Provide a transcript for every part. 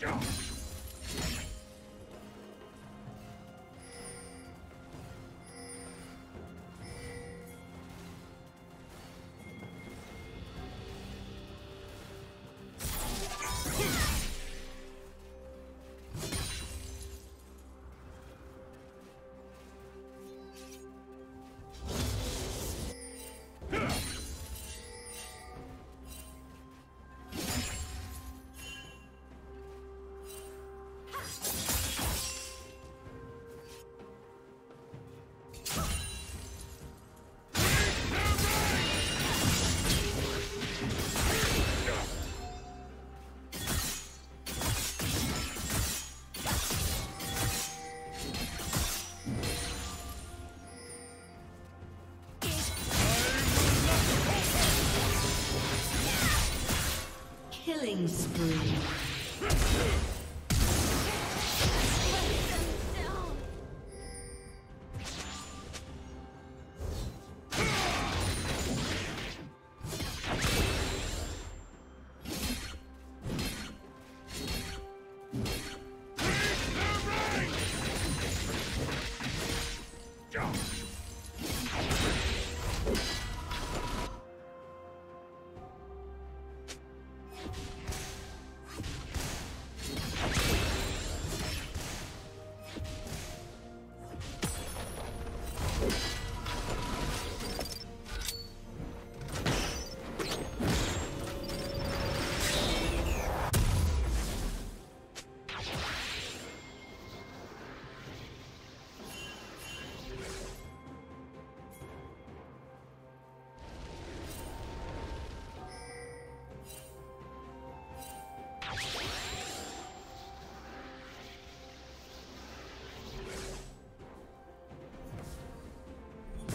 Jump!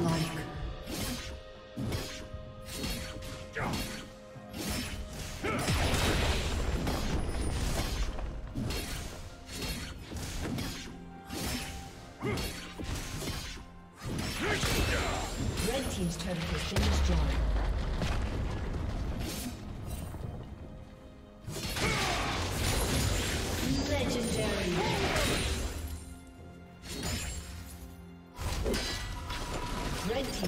like.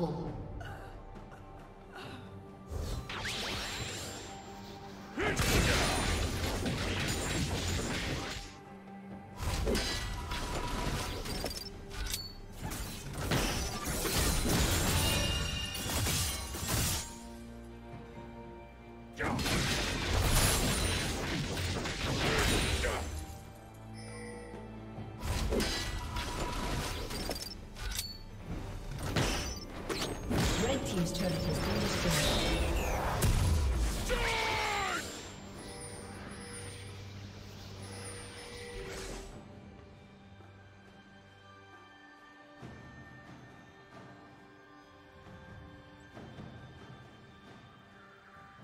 Unstoppable.